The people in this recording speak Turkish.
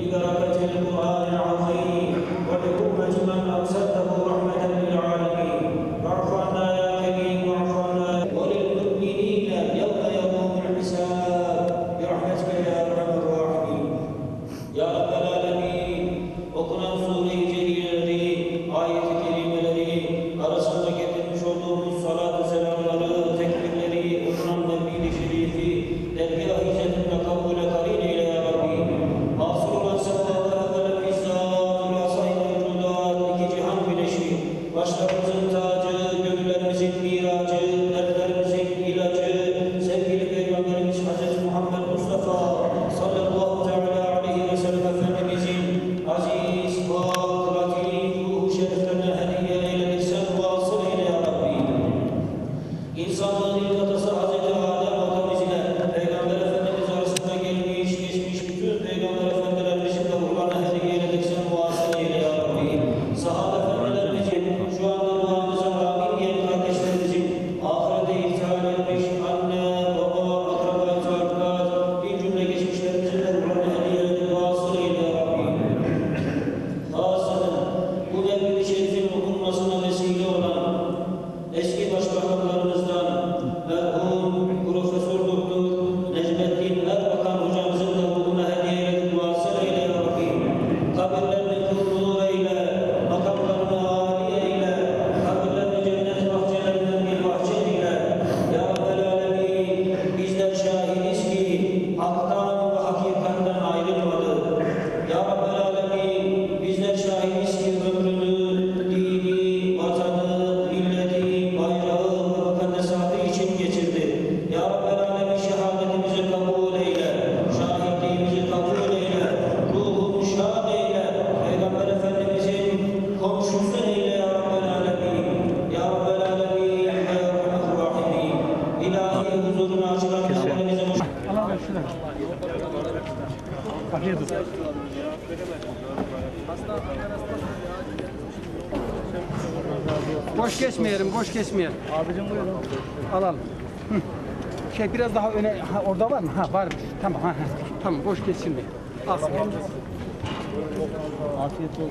إذا ركعت القرآن. başlarımızın tacı, İnsanlığın kadı haktan hakikatten ayrılmadı. Ya Rabbel Alemin bizler şahidiz ki ömrünü, dini, vatanı, milleti, bayrağı ve için geçirdi. Ya Rabbel Boş geçmeyelim, boş geçmeyelim. Abicim buyurun. Alalım. Hı. Şey biraz daha öne, ha, orada var mı? Ha varmış. Tamam, ha, ha. tamam boş geç şimdi. Al. Afiyet olsun.